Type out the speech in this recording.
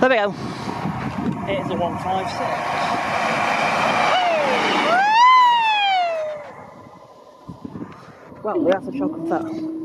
There we go. It is a 156. Well, we have to show that.